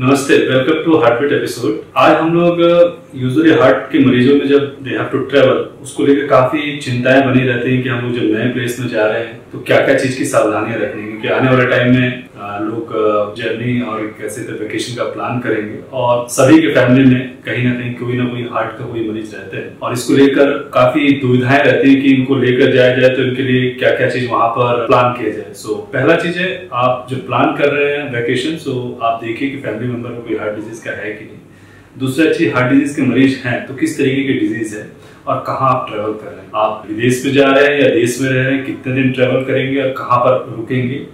नमस्ते welcome to heart heartbeat episode आज हम लोग यूजुअली हार्ट के मरीजों में जब दे हैव टू ट्रेवल उसको लेकर काफ़ी चिंताएँ बनी रहती हैं कि हम लोग जब नए प्लेस में जा रहे हैं तो क्या क्या चीज़ की सावधानियाँ रखनी है? क्योंकि आने वाले टाइम में लोग जर्नी और कैसे वेकेशन का प्लान करेंगे और सभी के फैमिली में कहीं ना कहीं कोई ना कोई हार्ट का कोई मरीज़ रहते हैं। और इसको लेकर काफ़ी दुविधाएँ रहती है कि इनको लेकर जाया जाए तो इनके लिए क्या क्या चीज़ वहाँ पर प्लान किया जाए। सो पहला चीज़ है, आप जो प्लान कर रहे हैं वेकेशन सो आप देखिए कि फैमिली मेंबर में कोई हार्ट डिज़ीज़ का है कि नहीं। दूसरा चीज़ हार्ट डिज़ीज़ के मरीज़ हैं तो किस तरीके की डिज़ीज़ है और कहाँ आप ट्रेवल कर रहे हैं। आप विदेश में जा रहे हैं या देश में रह रहे हैं, कितने दिन ट्रेवल करेंगे और कहाँ पर रुकेंगे?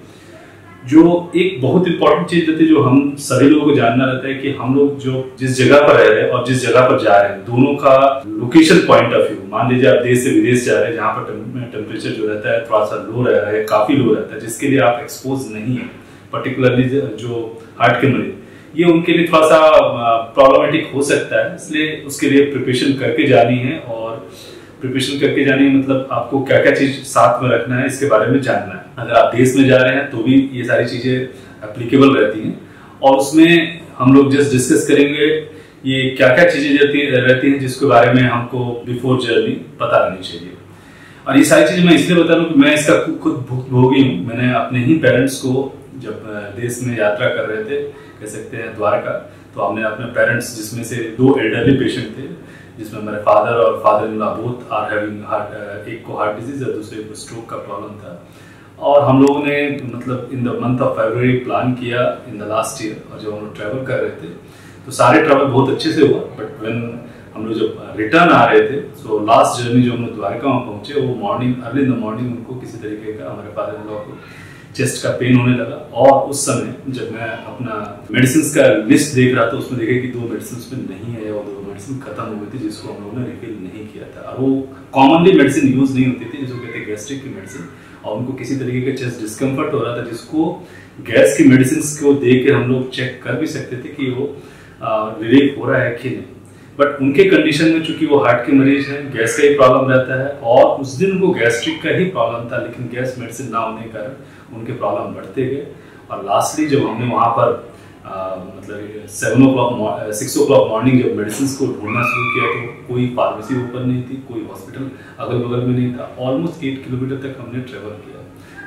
जो एक बहुत इंपॉर्टेंट चीज़ रहती है जो हम सभी लोगों को जानना रहता है कि हम लोग जो जिस जगह पर रह रहे हैं और जिस जगह पर जा रहे हैं, दोनों का लोकेशन पॉइंट ऑफ़ व्यू मान लीजिए आप देश से विदेश जा रहे हैं, जहाँ पर टेम्परेचर जो रहता है थोड़ा सा लो रह रहा है, काफ़ी लो रहता है, जिसके लिए आप एक्सपोज नहीं है पर्टिकुलरली जो हार्ट के मरीज़। ये उनके लिए थोड़ा सा प्रॉब्लमेटिक हो सकता है, इसलिए उसके लिए प्रिपरेशन करके जानी है और प्रिपरेशन करके जानी है मतलब आपको क्या क्या चीज़ साथ में रखना है, इसके बारे में जानना है। अगर आप देश में जा रहे हैं तो भी ये सारी चीज़ें एप्लीकेबल रहती हैं। और उसमें हम लोग जस्ट डिस्कस करेंगे ये क्या क्या चीज़ें रहती रहती हैं, जिसके बारे में हमको बिफोर जर्नी पता रहनी चाहिए। और ये सारी चीज़ें मैं इसलिए बता रहा कि मैं इसका खुद भुगतभोगी हूँ। मैंने अपने ही पेरेंट्स को जब देश में यात्रा कर रहे थे, कह सकते हैं, द्वारका तो हमने अपने पेरेंट्स जिसमें से दो एल्डरली पेशेंट थे जिसमें मेरे फादर और father in law both are having heart एक को हार्ट डिज़ीज़ और दूसरे को स्ट्रोक का प्रॉब्लम था। और हम लोगों ने मतलब in the month of February plan किया इन द लास्ट ईयर और जब हम लोग ट्रैवल कर रहे थे तो सारे ट्रैवल बहुत अच्छे से हुआ। बट वेन हम लोग जब रिटर्न आ रहे थे सो लास्ट जर्नी जो हम लोग द्वारका में पहुँचे, वो morning early in the morning उनको किसी तरीके का हमारे फादर इन लॉ को चेस्ट का पेन होने लगा। और उस समय जब मैं अपना मेडिसिन का लिस्ट देख रहा था, उसमें देखा कि दो मेडिसिन में नहीं है और दो मेडिसिन खत्म हो गई थी, जिसको हम लोगों ने रिफिल नहीं किया था। और वो कॉमनली मेडिसिन यूज़ नहीं होती थी, जिसको कहते गैस्ट्रिक की मेडिसिन और उनको किसी तरीके का चेस्ट डिस्कम्फर्ट हो रहा था, जिसको गैस की मेडिसिन को देख के हम लोग चेक कर भी सकते थे कि वो रिलीफ हो रहा है कि नहीं। बट उनके कंडीशन में चूँकि वो हार्ट के मरीज़ हैं गैस का ही प्रॉब्लम रहता है। और उस दिन उनको गैस्ट्रिक का ही प्रॉब्लम था, लेकिन गैस मेडिसिन ना होने के कारण उनके प्रॉब्लम बढ़ते गए। और लास्टली जब हमने वहाँ पर आ, मतलब seven o'clock six o'clock morning जब मेडिसिन को ढूंढना शुरू किया तो कोई फार्मेसी ओपन नहीं थी कोई हॉस्पिटल अगल बगल में नहीं था। ऑलमोस्ट एट किलोमीटर तक हमने ट्रेवल किया।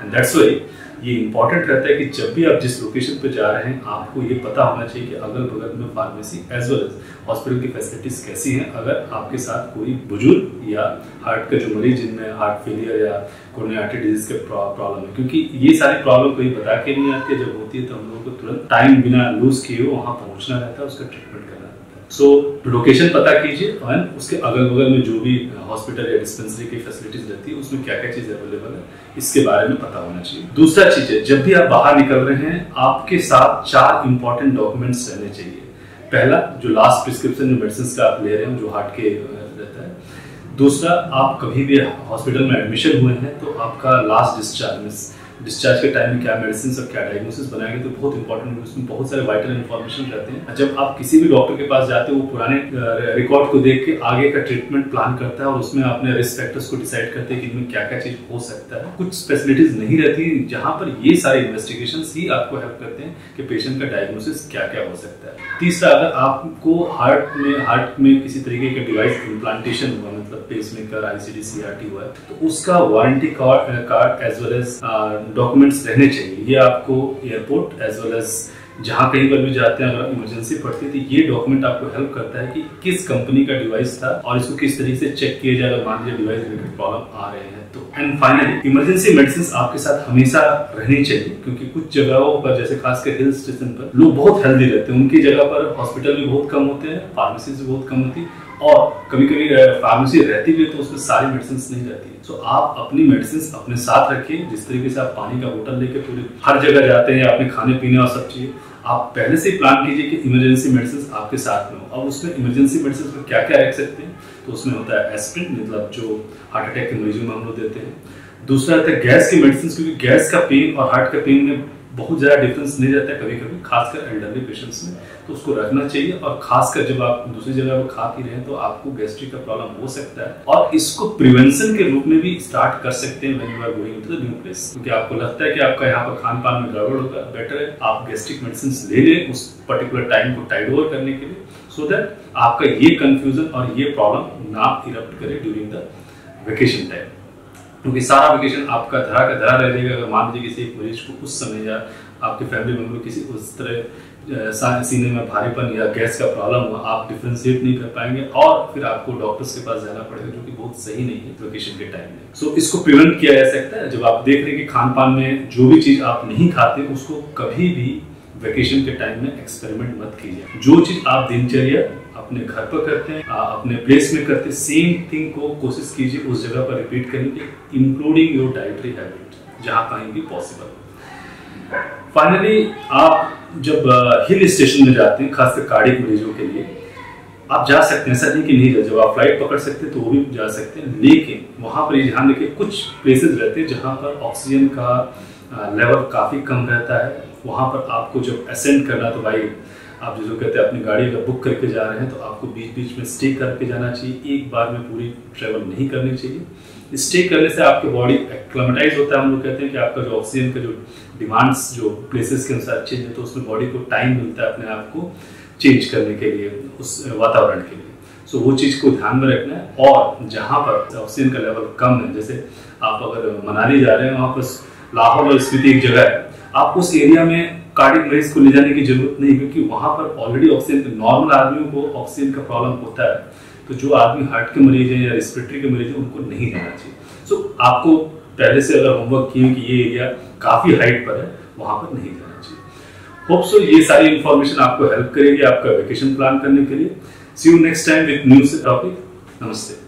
एंड दैट्स वाई ये इंपॉर्टेंट रहता है कि जब भी आप जिस लोकेशन पे जा रहे हैं, आपको ये पता होना चाहिए कि अगल बगल में pharmacy as well as hospital की फैसिलिटीज़ कैसी हैं, अगर आपके साथ कोई बुज़ुर्ग या हार्ट का जो मरीज़ जिनमें हार्ट फेलियर या कोरोना आर्टरी डिज़ीज़ के प्रॉब्लम है। क्योंकि ये सारी प्रॉब्लम कोई बता के नहीं आती जब होती है तो हम लोगों को तुरंत टाइम बिना लूज किए वहाँ पहुँचना रहता है, उसका ट्रीटमेंट करना सो so, लोकेशन पता कीजिए और उसके अगल बगल में जो भी हॉस्पिटल या डिस्पेंसरी की फैसिलिटीज़ रहती है उसमें क्या क्या चीज़ अवेलेबल है इसके बारे में पता होना चाहिए। दूसरा चीज़ है जब भी आप बाहर निकल रहे हैं आपके साथ चार इंपॉर्टेंट डॉक्यूमेंट्स रहने चाहिए। पहला जो लास्ट प्रिस्क्रिप्शन मेडिसिन का आप ले रहे हैं जो हार्ट के रहता है। दूसरा आप कभी भी हॉस्पिटल में एडमिशन हुए हैं तो आपका लास्ट डिस्चार्ज डिस्चार्ज के टाइम में क्या मेडिसिन और क्या डायग्नोसिस बनाएँगे तो बहुत इंपॉर्टेंट उसमें बहुत सारे वाइटल इन्फॉर्मेशन रहते हैं। जब आप किसी भी डॉक्टर के पास जाते हो, वो पुराने रिकॉर्ड को देख के आगे का ट्रीटमेंट प्लान करता है और उसमें अपने रिस्क फैक्टर्स को डिसाइड करते हैं कि इनमें क्या क्या चीज़ हो सकता है। कुछ फैसिलिटीज़ नहीं रहती जहाँ पर ये सारे इन्वेस्टिगेशन ही आपको हेल्प करते हैं कि पेशेंट का डायग्नोसिस क्या क्या हो सकता है। तीसरा, अगर आपको हार्ट में हार्ट में किसी तरीके का डिवाइस इम्प्लांटेशन हुआ मतलब पेस मेकर आईसीडी सीआरटी हुआ है तो उसका warranty card as well as documents रहने चाहिए। ये आपको एयरपोर्ट एज वेल एज जहाँ कहीं पर भी जाते हैं, अगर इमरजेंसी पड़ती है तो ये डॉक्यूमेंट आपको हेल्प करता है कि किस कंपनी का डिवाइस था और इसको किस तरीके से चेक किया जाए अगर मान लीजिए डिवाइस रिलेटेड प्रॉब्लम आ रहे हैं तो। एंड फाइनली इमरजेंसी मेडिसिन आपके साथ हमेशा रहनी चाहिए, क्योंकि कुछ जगहों पर, जैसे खासकर हिल स्टेशन पर, लोग बहुत हेल्दी रहते हैं। उनकी जगह पर हॉस्पिटल भी बहुत कम होते हैं फार्मेसी भी बहुत कम होती है। और कभी कभी फार्मेसी रहती भी है तो उसमें सारी मेडिसिन नहीं रहती है। सो आप अपनी मेडिसिन अपने साथ रखिए। जिस तरीके से आप पानी का बोतल लेके पूरे हर जगह जाते हैं, अपने खाने, पीने और सब चीज़ें, आप पहले से ही प्लान कीजिए कि इमरजेंसी मेडिसिन आपके साथ में हो। अब उसमें इमरजेंसी मेडिसिन में क्या क्या रख सकते हैं? तो उसमें होता है एस्प्रिन मतलब जो हार्ट अटैक के मरीजों में हम लोग देते हैं। दूसरा रहता है गैस की मेडिसिन क्योंकि गैस का पेन और हार्ट का पेन में बहुत ज़्यादा डिफरेंस नहीं रहता है कभी कभी खासकर एल्डरली पेशेंट्स में। तो उसको रखना चाहिए और खासकर जब आप दूसरी जगह पर खा पी रहे हैं तो आपको गैस्ट्रिक का प्रॉब्लम हो सकता है। और इसको प्रिवेंशन के रूप में भी स्टार्ट कर सकते हैं when you are going to the new place क्योंकि आपको लगता है कि आपका यहाँ पर खान पान में गड़बड़ होगा बेटर है आप गैस्ट्रिक मेडिसिन ले लें उस पर्टिकुलर टाइम को टाइड ओवर करने के लिए सो so दैट आपका ये कंफ्यूजन और ये प्रॉब्लम ना इरप्ट करे ड्यूरिंग द वेकेशन टाइम क्योंकि सारा वेकेशन आपका धरा का धरा रह जाएगा। अगर मान लीजिए किसी एक मरीज़ को उस समय या आपके फैमिली मेंबर किसी उस तरह सीने में भारीपन या गैस का प्रॉब्लम हुआ, आप डिफ्रेंशिएट नहीं कर पाएँगे और फिर आपको डॉक्टर्स के पास जाना पड़ेगा, जो कि बहुत सही नहीं है वेकेशन के टाइम में। सो इसको प्रिवेंट किया जा सकता है। जब आप देख रहे हैं कि खान पान में जो भी चीज़ आप नहीं खाते, उसको कभी भी वेकेशन के टाइम में एक्सपेरिमेंट मत कीजिए। जो चीज़ आप दिनचर्या अपने घर पर करते हैं अपने प्लेस में करते हैं। सेम थिंग को कोशिश कीजिए उस जगह पर रिपीट करेंगे इंक्लूडिंग योर डाइटरी हैबिट जहाँ कहीं भी पॉसिबल फाइनली आप जब हिल स्टेशन में जाते हैं, खासकर कार्डिक मरीजों के लिए, आप जा सकते हैं। ऐसा नहीं कि नहीं जा, जब आप फ़्लाइट पकड़ सकते हैं तो वो भी जा सकते हैं। लेकिन वहाँ पर ये ध्यान रखिए, कुछ प्लेसेस रहते हैं जहाँ पर ऑक्सीजन का लेवल काफ़ी कम रहता है। वहाँ पर आपको जब असेंड करना तो भाई आप जो कहते हैं, अपनी गाड़ी अगर बुक करके जा रहे हैं तो आपको बीच बीच में स्टे करके जाना चाहिए। एक बार में पूरी ट्रेवल नहीं करनी चाहिए। स्टे करने से आपकी बॉडी एक्लमेटाइज होता है, हम लोग कहते हैं कि आपका जो ऑक्सीजन का जो डिमांड्स जो प्लेसेस के अनुसार चेंज है तो उसमें बॉडी को टाइम मिलता है अपने आप को चेंज करने के लिए, उस वातावरण के लिए। सो वो चीज़ को ध्यान में रखना है। और जहाँ पर ऑक्सीजन का लेवल कम है, जैसे आप अगर मनाली जा रहे हैं, वहाँ पर लाहौर और स्पीति एक जगह है। आप उस एरिया में कार्डिक मरीज़ को ले जाने की ज़रूरत नहीं क्योंकि वहाँ पर ऑलरेडी ऑक्सीजन नॉर्मल आदमियों को ऑक्सीजन का प्रॉब्लम होता है। तो जो आदमी हार्ट के मरीज़ है या रेस्पिरेटरी के मरीज़ है उनको नहीं जाना चाहिए। सो so, आपको पहले से अगर होमवर्क किए कि ये एरिया काफ़ी हाइट पर है वहाँ पर नहीं जाना चाहिए। होप सो ये सारी इंफॉर्मेशन आपको हेल्प करेगी आपका वेकेशन प्लान करने के लिए। See you next time with new topic नमस्ते।